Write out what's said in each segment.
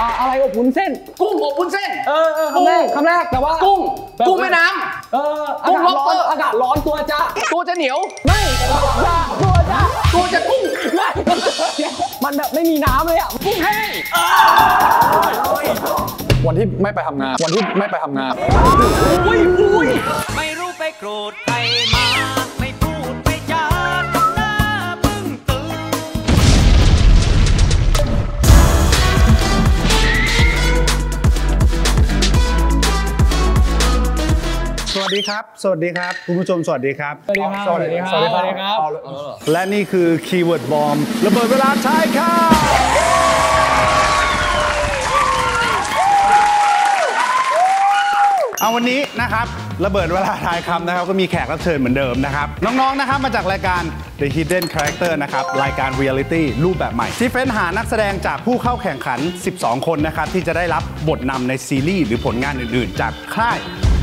อ่าอะไรอบวุ้นเส้น กุ้งอบวุ้นเส้น เออเออคำแรกคำแรกแต่ว่ากุ้งแบบกุ้งแม่น้เออกุ้อางกาศร้อน lobster อากาศร้อนตัวจะำตัวจะเหนียวไม่จะตัวจะตัวจะกุ้งไม่มันแบบไม่มีน้ำเลยอะกุ้งแห้งวันที่ไม่ไปทำงาน วันที่ไม่ไปทำงานอุ้ยอุ้ยไม่รู้ไปโกรธใครมา สวัสดีครับ สวัสดีครับ คุณผู้ชมสวัสดีครับ สวัสดีครับ สวัสดีครับ สวัสดีครับ และนี่คือ keyword bomb ระเบิดเวลาทายคำเอาวันนี้นะครับระเบิดเวลาทายคำนะครับ ก็มีแขกรับเชิญเหมือนเดิมนะครับ น้องๆนะครับมาจากรายการ The Hidden Character นะครับ รายการ Reality รูปแบบใหม่ ที่เฟ้นหานักแสดงจากผู้เข้าแข่งขัน 12 คนนะครับ ที่จะได้รับบทนำในซีรีส์หรือผลงานอื่นๆ จากค่าย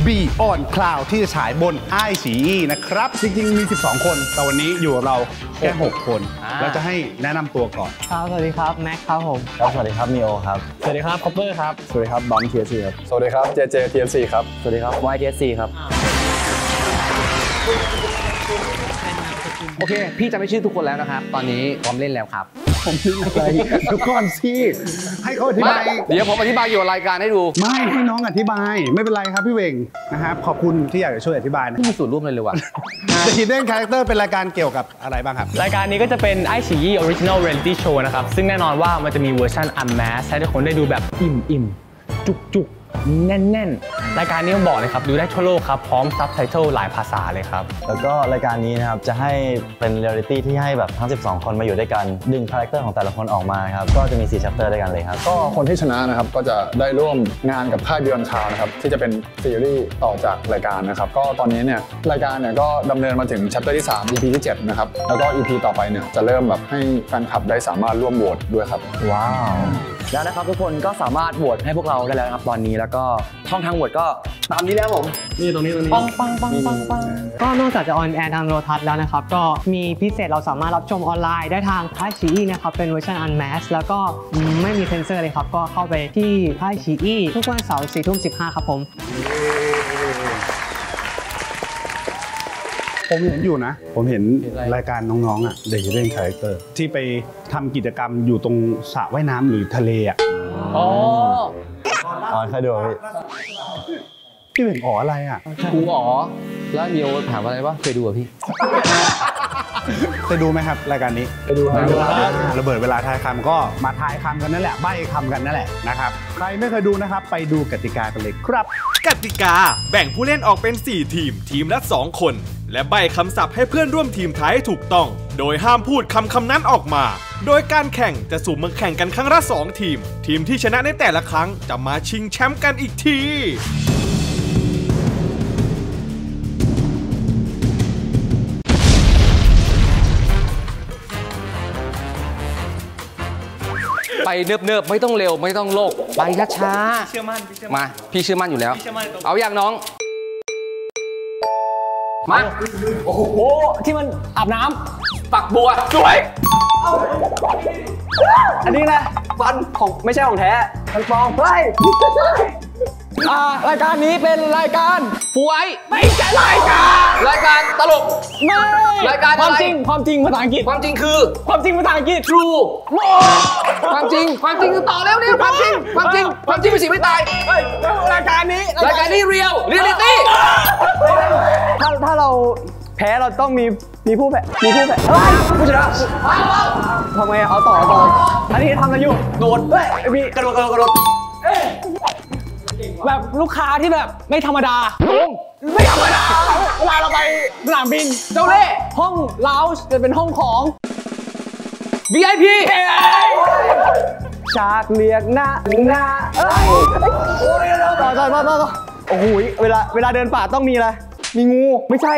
B on Cloud ที่จะฉายบน i อ e นะครับ จริง ๆ มี 12 คน แต่วันนี้อยู่กับเราแค่6 คนเราจะให้แนะนำตัวก่อน ครับสวัสดีครับ แม็กครับผม ครับสวัสดีครับมีโอครับ สวัสดีครับคอปเปอร์ครับ สวัสดีครับบอมเทียซีครับ สวัสดีครับเจเจเทียซีครับ สวัสดีครับ YTSC ครับ โอเค พี่จะไม่ชื่อทุกคนแล้วนะครับ ตอนนี้พร้อมเล่นแล้วครับ ผมชื่ออะไรเดี๋ยวก่อนสิให้เขาอธิไม่บาย เดี๋ยวผมอธิบายเกี่ยวกับรายการให้ดู ไม่ให้น้องอธิบาย ไม่เป็นไรครับพี่เวงนะครับขอบคุณที่อยากจะช่วยอธิบายนะไม่มีส่วนร่วมเลยเลยว่ะ The Hidden Character เป็นรายการเกี่ยวกับอะไรบ้างครับ รายการนี้ก็จะเป็นไอชี Original Reality Show นะครับ ซึ่งแน่นอนว่ามันจะมีเวอร์ชัน Unmasked ให้ทุกคนได้ดูแบบอิ่มอิ่มจุกจุก แน่นแน่นๆ รายการนี้ต้องบอกเลยครับดูได้ทั่วโลกครับ พร้อมซับไตเติลหลายภาษาเลยครับ แล้วก็รายการนี้นะครับ จะให้เป็นเรียลลิตี้ที่ให้แบบทั้ง 12 คนมาอยู่ด้วยกัน ดึง character ของแต่ละคนออกมาครับ ก็จะมี 4 chapter ด้วยกันเลยครับ ก็คนที่ชนะนะครับ ก็จะได้ร่วมงานกับค่าย Be On Cloud นะครับ ที่จะเป็นซีรีส์ต่อจากรายการนะครับ ก็ตอนนี้เนี่ยรายการเนี่ยก็ดำเนินมาถึง chapter ที่ 3 EP ที่ 7 นะครับ แล้วก็ EP ต่อไปเนี่ยจะเริ่มแบบให้แฟนคลับได้สามารถร่วมโหวตด้วยครับ ว้าว แล้วนะครับทุกคนก็สามารถโหวตให้พวกเราได้แล้วนะครับตอนนี้แล้วก็ช่องทางโหวตก็ตามนี้แล้วผม นี่ตรงนี้ตรงนี้ปังปังปังปังปังก็นอกจากจะ on air ทางโทรทัศน์แล้วนะครับ ก็มีพิเศษเราสามารถรับชมออนไลน์ได้ทาง iQIYI นะครับ เป็นเวอร์ชัน unmask แล้วก็ไม่มีเซนเซอร์เลยครับ ก็เข้าไปที่ iQIYI ทุกวันเสาร์สี่ทุ่มสิบห้าครับผมผมเห็นอยู่นะ ผมเห็นรายการน้องๆอะ The Hidden Character ที่ไปทำกิจกรรมอยู่ตรงสระว่ายน้ำหรือทะเลอะ อ๋ออ๋อเคยดูพี่พี่เวงอ๋ออะไรอะกูอ๋อแล้วมีโอถามว่าอะไรวะเคยดูอะพี่เคยดูไหมครับรายการนี้ไปดูครับระเบิดเวลาทายคำก็มาทายคำกันนั่นแหละใบ้คำกันนั่นแหละนะครับใครไม่เคยดูนะครับ ไปดูกติกากันเลยครับ กติกาแบ่งผู้เล่นออกเป็น 4 ทีมทีมละ 2 คน และใบคำศัพท์ให้เพื่อนร่วมทีมทายให้ถูกต้อง โดยห้ามพูดคำคำนั้นออกมา โดยการแข่งจะสุ่มมาแข่งกันครั้งละ2ทีม ทีมที่ชนะในแต่ละครั้งจะมาชิงแชมป์กันอีกทีไปเนิบๆ ไม่ต้องเร็วไม่ต้องโลก ไปช้าๆเชื่อมั่นมา พี่เชื่อมั่นอยู่แล้วเอาอย่างน้อง มาโอ้โหที่มันอาบน้ฝักบัวสวยำอันนี้นะฟันของไม่ใช่ของแท้มันปลอมเฮ้ยำ อ่ารายการนี้เป็นรายการฟูไว้ไม่ใช่รายการ รายการตลก ไม่ รายการความอะไรจริง ความจริงภาษาอังกฤษ ความจริงคือ ความจริงภาษาอังกฤษ true ความจริง ความจริงคือต่อแล้วเนี่ยความจริง ความจริง ความจริงเป็นสิ่งไม่ตายเฮ้ยรายการนี้ รายการนี้เรียลเรียลิตี้ถ้าถ้าเราแพ้เราต้องมีมีผู้แพ้มีผู้แพ้เฮ้ยผู้ชนะทำไงเอาต่อเอาต่ออันนี้ทำอะไรอยู่ โดดเฮ้ยมีกระโดดกระโดดกระโดด แบบลูกค้าที่แบบไม่ธรรมดาไม่ธรรมดาเวลาเราไปสนามบินเจ้าเล่ห์ห้องลาวจ์จะเป็นห้องของ VIP ฉากเรียกหน้าหน้าเอ้ยต่อต่อต่อต่อต่อโอ้โหเวลาเวลาเดินป่าต้องมีอะไรมีงูไม่ใช่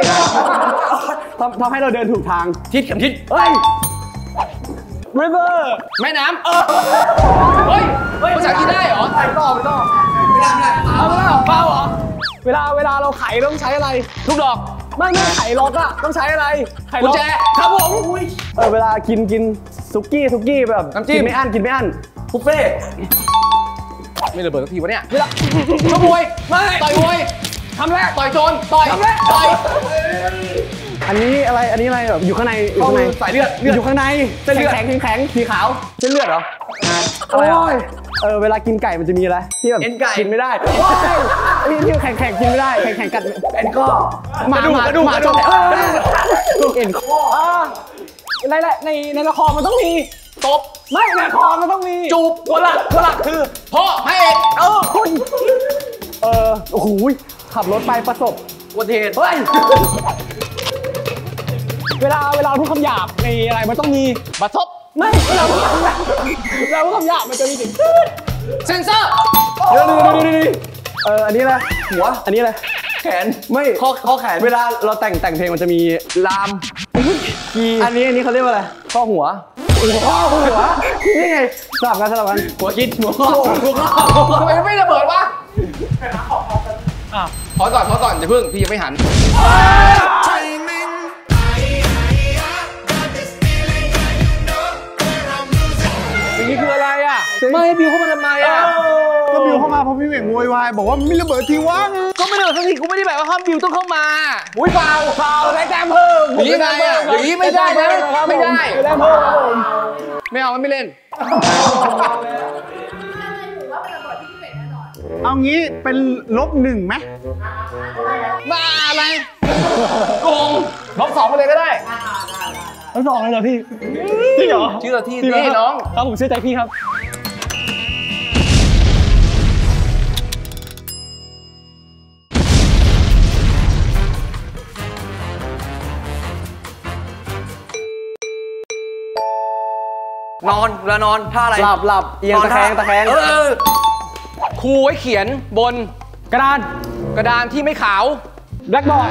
ทำทำให้เราเดินถูกทางทิศเข็มทิศเฮ้ย river แม่น้ำ เวลาเราไขต้องใช้อะไร ทุกดอก ไม่ไม่ไขล็อกอะต้องใช้อะไร ไขล็อกกุญแจครับผมเออเวลากินกินซุกี้ซุกี้แบบน้ำจิ้มกินไม่อั้นกินไม่อั้นบุฟเฟ่ต์ไม่ระเบิดสักทีวะเนี่ยเวลาขโมยไม่ต่อยมวยทำแรกต่อยโจรต่อยต่อยอันนี้อะไรอันนี้อะไรแบบอยู่ข้างในอยู่ข้างในสายเลือดเลือดอยู่ข้างในเส้นเลือดแข็งแข็งๆสีขาวเส้นเลือดเหรออะไรอะ เออเวลากินไก่มันจะมีอะไรที่แบบเอ็นไก่กินไม่ได้ไอ้ที่แข็งแข็งๆกินไม่ได้แข็งแข็งๆกัดเอ็นข้อหมาหมากระดูกหมากระดูกเออลูกเอ็นข้ออ่าในในในในละครมันต้องมีตบไม่ในละครมันต้องมีจูบตัวหลักตัวหลักคือพ่อพระเอกเออคุณเออโอ้โหขับรถไปประสบอุบัติเหตุเฮ้ยเวลาเวลาพูดคำหยาบในอะไรมันต้องมีบัตรซบ ไม่เวลาพูดคำหยาบเวลาพูดคำหยาบมันจะมีเสียงเซนเซอร์เดี๋ยวดูดูดูดูเอออันนี้อะไรหัวอันนี้อะไรแขนไม่ข้อข้อแขนเวลาเราแต่งแต่งเพลงมันจะมีลามกีอันนี้อันนี้เขาเรียกว่าอะไรข้อหัวข้อหัวนี่ไงสลับกันสลับกันหัวคิดหัวข้อหัวข้อทำไมไม่ระเบิดวะขอก่อนขอก่อนอย่าเพิ่งพี่ยังไม่หัน นี้คืออะไรอะ ไม่บิวเข้ามาทำไมอะ ก็บิวเข้ามาเพราะพี่เหม่งโวยวายบอกว่าไม่ระเบิดทีวะก็ไม่ได้แบบสิกูไม่ได้แบบว่าห้ามบิวต้องเข้ามา อุ้ยเปล่าเปล่าได้แต้มเพิ่มหนีไงอะหนีไม่ได้นะไม่ได้ได้แต้มเพิ่มครับผมไม่เอาไม่เล่นเอางี้เป็นลบหนึ่งไหมมาอะไรโกงลบสองไปเลยก็ได้ ทั้งสองเลยเหรอพี่จริงเหรอเชื่อที่จริงเหรนี่น้องครับผมเชื่อใจพี่ครับนอนเวลานอนท่าอะไรหลับหลับเอียงตะแคงตะแคงเออเออครูไว้เขียนบนกระดานกระดานที่ไม่ขาวแบล็คบอร์ด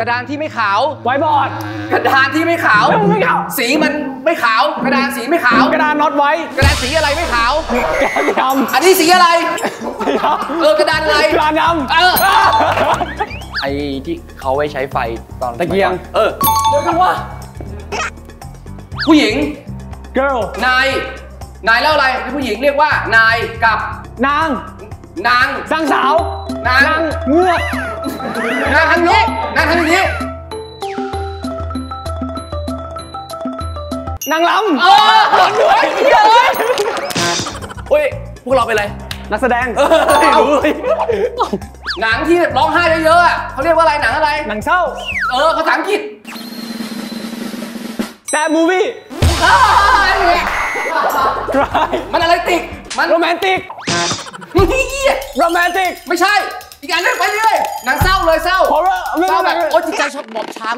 กระดานที่ไม่ขาว ไวท์บอร์ด กระดานที่ไม่ขาว ไม่ขาว สีมันไม่ขาว กระดานสีไม่ขาว กระดานน็อตไว้ กระดานสีอะไรไม่ขาว กระดานดำอันนี้สีอะไรสีดเออกระดานอะไรำกระดานดำเออไอ้ที่เขาไว้ใช้ไฟตอนตะเกียง เออเดี๋ยวกันว่าผู้หญิง girl นาย นายแล้วอะไรเป็นผู้หญิงเรียกว่านายกับนาง นางสร้างสาวนางนาง เงือกนางทำนี้นางทำอย่างนี้นางลเออหมดเลยเฮ้ยเฮ้ยพวกเราเป็นอะไรำนักแสดงไม่รู้หนังที่ร้องไห้เยอะๆอะเขาเรียกว่าอะไรหนังอะไร หนังเศร้า เออภาษาอังกฤษแซดมูวี่อ้าวอะไรเนี่ยดรายมันอะไรติก มันโรแมนติกเฮีย โรแมนติกไม่ใช่ อีกอันหนึงไปเรื่อยหนังเศร้าเลยเศร้าฮอร์เรอร์ไม่เศร้าแบบไม่โอ้จิตใจชอบบอบช้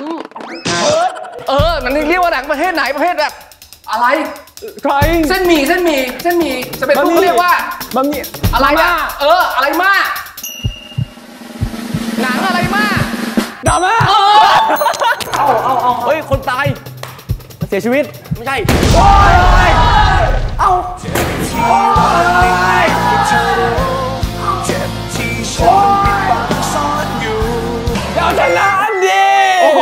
ำเออมันเรียกว่าหนังประเภทไหนประเภทแบบอะไรใครเส้นหมี่เส้นหมี่เส้นหมี่จะเป็นรูปเขาเรียกว่าบะหมี่อะไรมาอะเออ อะไรมากหนังอะไรมากดราม่าเออเอาเอาเอาเฮ้ย คนตาย เสียชีวิต ไม่ใช่เอาเดี๋ย วชนะอันดีโอ้โห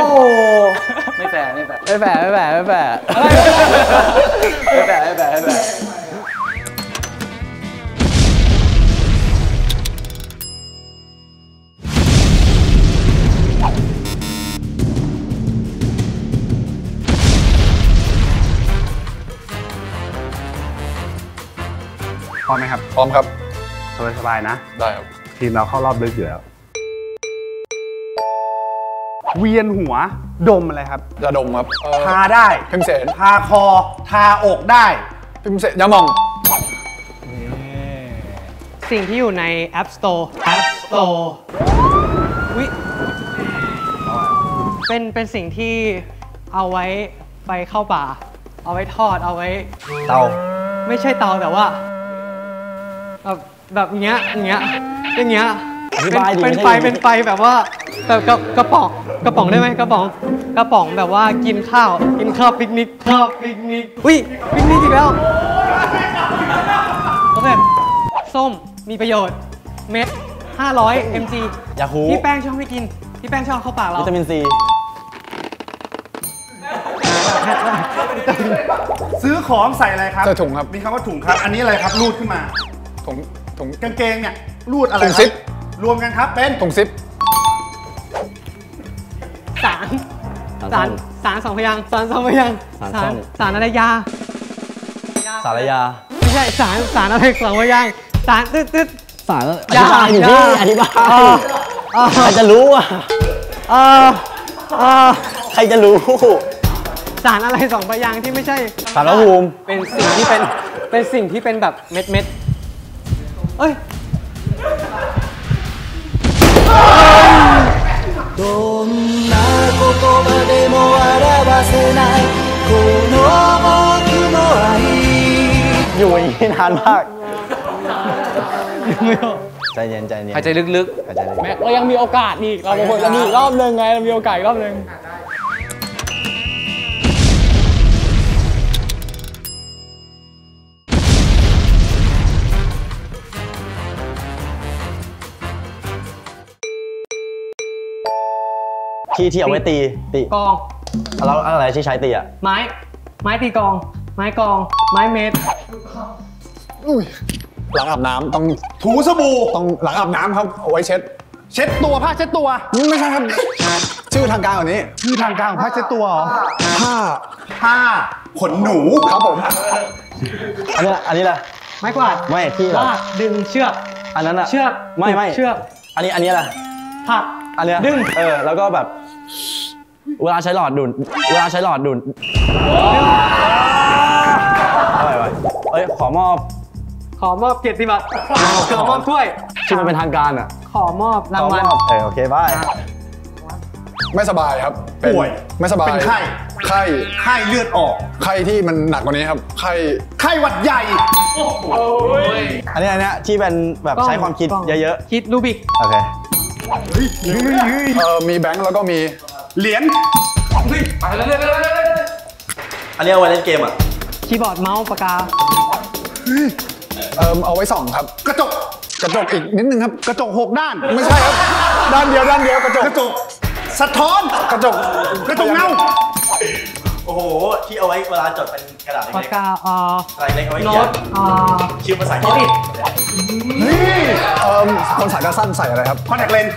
ไม่แฟร์ไม่แฟร์ไม่แฝงไม่แฝงไม่แฝงไรไม่แฝงไม่แฝงไม่แฝง ร้อมไหมครับพร้อมครับสบายๆนะ ได้ครับ ทีมเราเข้ารอบลึกอยู่แล้ว เวียนหัวดมอะไรครับยาดมครับเอ่อทาได้พิมเสนทาคอ ทาอกได้ พิมเสนยาหมอง สิ่งที่อยู่ใน App Store App Store วิเป็นเป็นสิ่งที่เอาไว้ไปเข้าป่า เอาไว้ทอดเอาไว้ เตา ไม่ใช่เตาแต่ว่า แบบแบบเงี้ยอย่างเงี้ยอย่างเงี้ยอธิบายดิเป็นไม่ไฟใช่เป็นไฟแบบว่าแบบกระกระป๋องกระป๋องได้ไหมกระป๋องกระป๋องแบบว่ากินข้าวกินข้าวปิกนิกข้าวปิกนิกอุ้ยปิกนิกอีกแล้วโอเคส้มมีประโยชน์เม็ด500 mg ยาคูพี่แป้งชอบไม่กินพี่แป้งชอบเข้าปากเรา วิตามินซี ซื้อของใส่อะไรครับใส่ถุงครับ มีคำว่าถุงครับ อันนี้อะไรครับรูดขึ้นมา ถุงถุงกางเกงเนี่ยรูดอะไรถุงซิปรวมกันครับเป็นถุงซิปสารสารสารสองพยางค์สารสองพยางค์สารสารส้มสารอะไรยาสารยาไม่ใช่สารสารอะไรสองพยางค์สารตึ๊ดตึ๊ดสารยาอธิบายอยู่พี่ยาอธิบายเออเออใครจะรู้อะเออเออใครจะรู้สารอะไรสองพยางค์ที่ไม่ใช่สารพระภูมิเป็นสิ่งที่เป็นเป็นสิ่งที่เป็นแบบเม็ดเม็ด เอ้ย どんな言葉でも表せないこの僕の愛 อยู่อย่างนี้นานมากใจเย็นใจเย็น หายใจลึก หายใจลึก แม็กเรายังมีโอกาสอีกเราบางคนเรามีอีกรอบหนึ่งไงเรามีโอกาสอีกรอบหนึ่ง ที่ที่เอาไว้ตีตีกองแล้วอะไรที่ใช้ตีอะไม้ไม้ตีกอง ไม้กอง ไม้เม็ดหลังอาบน้ำต้องถูสบู่ต้องหลังอาบน้ำครับเอาไว้เช็ด เช็ดตัวผ้าเช็ดตัวไม่ใช่ครับ ชื่อทางการกว่านี้คือทางการของผ้าเช็ดตัวเหรอผ้าผ้าขนหนูครับผมอันนี้อันนี้แหละไม้กวาดไม่ที่แบบลากดึงเชือกอันนั้นอะเชือกไม่ไม่เชือก อันนี้อันนี้แหละผลักอันเนี้ยดึงเออแล้วก็แบบ เวลาใช้หลอดดูด เวลาใช้หลอดดูดอะไรวะเอ้ย ขอมอบ ขอมอบเกียรติบัตรขอมอบถ้วยที่มันเป็นทางการอะ ขอมอบรางวัลขอมอบเออโอเคบาย ไม่สบายครับเป็นป่วยไม่สบายเป็นไข้ ไข้ไข้เลือดออก ไข้ที่มันหนักกว่านี้ครับ ไข้ ไข้หวัดใหญ่ อันนี้อันเนี้ยที่เป็นแบบกล้องใช้ความคิดกล้องเยอะคิดรูบิก ๆ โอเค เอ่อมีแบงค์แล้วก็มีเหรียญอันนี้เอาไว้เล่นเกมอะคีย์บอร์ดเมาส์ปากกาเอ่อเอาไว้ส่องครับ กระจกกระจกอีกนิดนึงครับ กระจกหกด้านไม่ใช่ครับ ด้านเดียวด้านเดียวกระจกกระจก สะท้อนกระจกกระจกเงาโอ้โห ที่เอาไว้เวลาจดเป็นกระดาษปากกาเอ่ออะไรเล็กเอาไว้โน้เขียตนเอ่อชื่อภาษาอังกฤษเอ่อคนสายตาสั้นใส่อะไรครับ คอนแทคเลนส์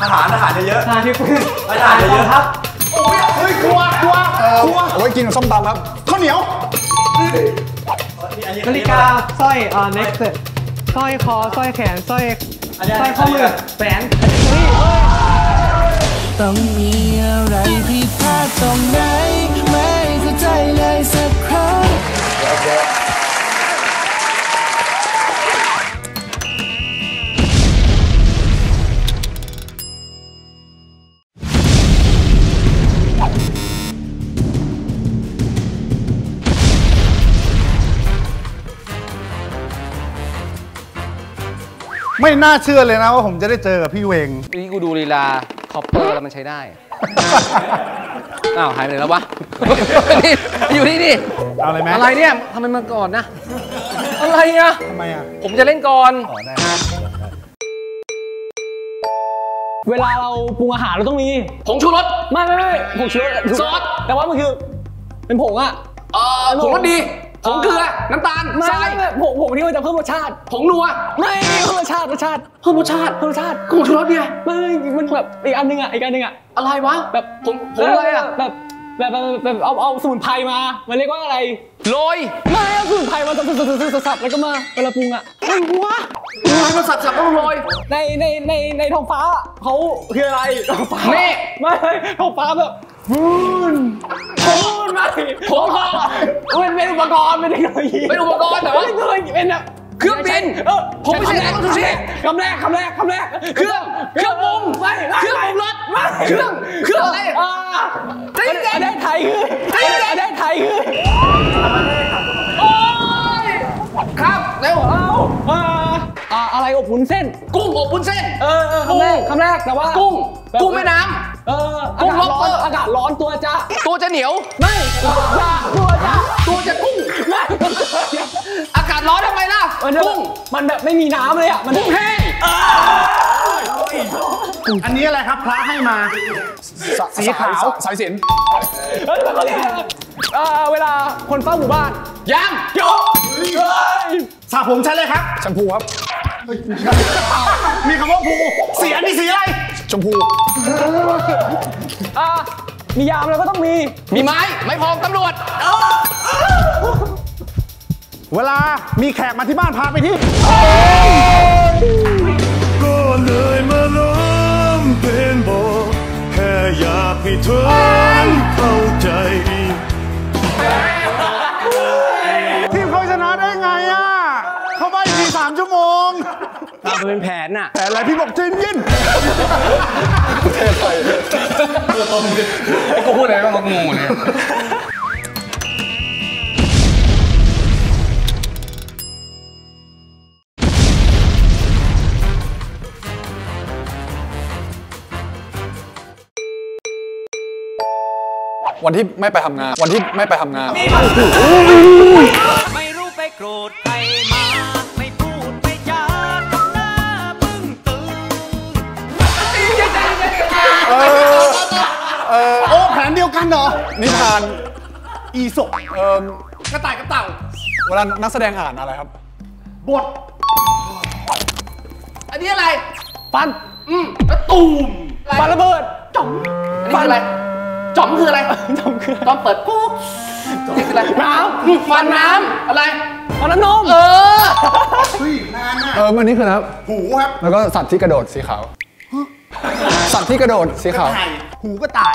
ทหารทหารเยอะทหารที่ปืนทหารเยอะ ครับเฮ้ยกลัวกลัวเอ่อกลัวเอาไว้กินส้มตำครับ ข้าวเหนียวนาฬิกาสร้อยเอ่อ next สร้อยคอสร้อยแขนสร้อยสร้อยข้อมือแหวนเฮ้ย ต้องมีอะไรผิดพลาดตรงไหน ไม่เข้าใจเลยสักครั้ง ไม่น่าเชื่อเลยนะว่าผมจะได้เจอกับพี่เวงๆนี่กูดูลีลา คอปเปอร์แล้วมันใช้ได้ อ้าวหายไปไหนแล้ววะ นี่อยู่นี่นี่เอาเลยไหมอะไรเนี่ยทำไมมาก่อนนะ อะไรอะทำไมอะ ผมจะเล่นก่อนเวลาเราปรุงอาหารเราต้องมี ผงชูรส ไม่ไม่ไม่ผงชูรสซอส แต่ว่ามันคือ เป็นผงอะเอ่อผงรสดี ผงเกลือ น้ำตาลไม่ทรายไม่ไม่ผงผงที่มันจะเพิ่มรสชาติผงนัว ไม่เพิ่มรสชาติรสชาติเพิ่มรสชาติเพิ่มรสชาติผงชูรสเนี่ยไม่มันแบบอีกอันหนึงอะอีกอันหนึงอะอะไรวะแบบผงผงอะไรอะแบบแบบแบบแบบแบบเอาเอาสมุนไพรมา มันเรียกว่าอะไรโรยไม่เอาสมุนไพรมาสับสับสับสับสับสับแล้วก็มาเวลาปรุงอะอะไรวะอะไรมาสับสับแล้วโรยในในในในท้องฟ้าเขาคืออะไรท้องฟ้าเมฆไม่ท้องฟ้าแบบฟูนฟูนไม่ผงหอมมัน เป็นอุปกรณ์เป็นเทคโนโลยีเป็นอุปกรณ์เหรอ เป็นเทคโนโลยีเป็นแบบเครื่องบินเออผมไม่ใช่นักดนตรีคำแรกคำแรกคำแรกเครื่องเครื่องปรุงไม่ไม่เครื่องปรุงรสไม่เครื่องเครื่องอะไรอ่าอันอันนี้ไทยคืออันนี้ไทยคือโอ้ยครับเร็วเอาอ่าอ่าอะไรอบวุ้นเส้น กุ้งอบวุ้นเส้นเออเออคำแรกคำแรกแต่ว่ากุ้งแบบกุ้งแม่น้ เออกุ้อางกาศร้อน lobster อากาศร้อนตัวจะำตัวจะเหนียวไม่อย่าตัวจะตัวจะกุ้งไม่อากาศร้อนทำไมล่ะมันแบบกุ้งมันแบบไม่มีน้ำเลยอะมันกุ้งแห้งอันนี้อะไรครับพระให้มาสีขาวสายสิญเฮ้ยมันก็เรียกเอ่อเวลาคนเฝ้าหมู่บ้านยังโยเฮ้ยสระผมใช่เลยครับแชมพูครับมีคำว่าผูสีอันนี้สีอะไร ชมพูอ่ามียามแล้วก็ต้องมี มีไม้ ไม้พองตำรวจ เวลามีแขกมาที่บ้านพาไปที่ก็เลยมาล้มเป็นบอกแค่อยากให้เธอเข้า มันเป็นแผนน่ะแต่อะไรพี่บอกจินยินเทไปไอ้กูพูดอะไรบ้างงงเนี่ยวันที่ไม่ไปทำงาน วันที่ไม่ไปทำงาน นเหรอนิทานอีศกเอ่อกระต่ายกระเต่า เวลานักแสดงอ่านอะไรครับ บท อันนี้อะไร ฟัน อืมแล้วตูมฟันระเบิดจ๋อมอันนี้คืออะไรจ๋อมคืออะไรจำคือตอนเปิดปุ๊บนี่คืออะไรน้ำฟันน้ำอะไรฟันน้ำนมเออเอออันนี้คืออะไรครับหูครับ แล้วก็สัตว์ที่กระโดดสีขาว สัตว์ที่กระโดดสีขาวไข่หูก็ตาย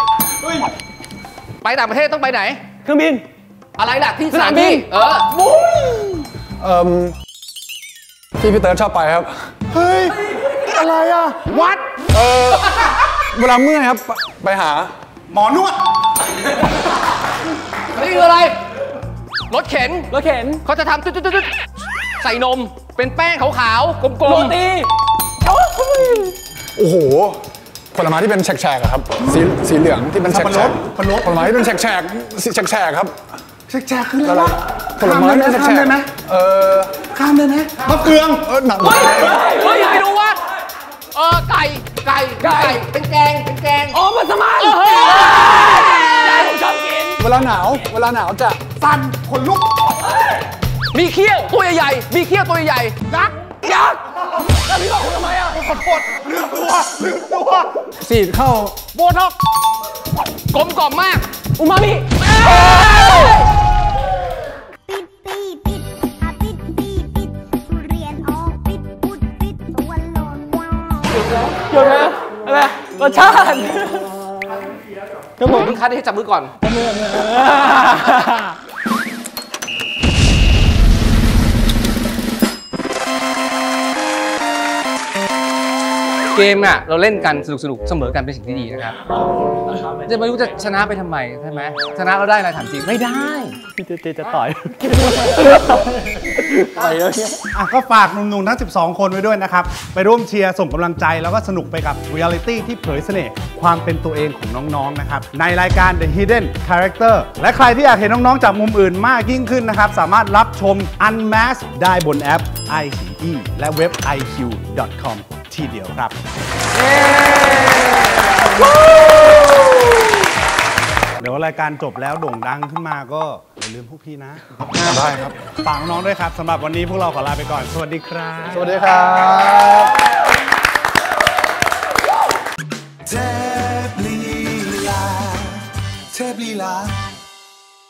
ไปต่างประเทศต้องไปไหน เครื่องบิน อะไรล่ะที่สนามสนามบิบินนเออเอ่มที่พี่เติร์ดชอบไปครับ เฮ้ย อะไรอะ วัด เออเวลาเมื่อยครับ ไปไปหา หมอนวด นี่คืออะไร รถเข็น รถเข็น เขาจะทำตุ๊ดๆๆใส่นม เป็นแป้งขาวๆ กลมๆ โรตีโอ้โห ผลไม้ที่เป็นแฉกๆอะครับสีสีเหลืองที่เป็นแฉสับปะรกดสับปะรดๆผลไม้ที่เป็นแฉกๆสีแฉกๆครับแฉกๆคืออะไรวะผลไม้ที่เป็นข้ามแฉได้กไหมๆเออข้ามได้ไหมมะเฟืองเออหนักเฮ้ยเฮ้ยไปดูว่าเออไก่ไก่ไก่เป็นแกงเป็นแกงอ๋อมันสมานเออใช่ผมชอบกินเวลาหนาวเวลาหนาวจะสั่นขนลุก มีเขี้ยวตัวใหญ่ๆมีเขี้ยวตัวใหญ่ๆยักษ์ยักษ์แล้วพี่บอกผมทำไมอะ ขอโทษลืมตัวลืมตัวสีดเข้าโบท็อกซ์กลมกล่อมมากอูมามิปิดปีปิดอาปิดปีปิดทุเรียนออกปิดปุดปิดตัวหล่นเดี๋ยวนะอะไรรสชาติครับผมคัดให้จับมือก่อน เกมอะเราเล่นกันสนุกสนุกๆเสมอกันเป็นสิ่งที่ดีนะครับจะไม่รู้จะชนะไปทำไมใช่ไหมชนะเราได้อะไรถามจริงไม่ได้พี่เจเจจะต่อยอะก็ฝากหนุ่มๆทั้ง 12 คนไว้ด้วยนะครับ ไปร่วมเชียร์ส่งกำลังใจแล้วก็สนุกไปกับเรียลิตี้ที่เผยเสน่ห์ความเป็นตัวเองของน้องๆนะครับ ในรายการ The Hidden Character และใครที่อยากเห็นน้องๆจากมุมอื่นมากยิ่งขึ้นนะครับ สามารถรับชม Unmask ได้บนแอป iQIYI และเว็บ iq.com ทีเดียวครับ เดี๋ยวรายการจบแล้วโด่งดังขึ้นมาก็อย่าลืมพวกพี่นะได้ครับฝากน้องๆด้วยครับสำหรับวันนี้พวกเราขอลาไปก่อน สวัสดีครับ สวัสดีครับ เทพลีลาเทพลีลา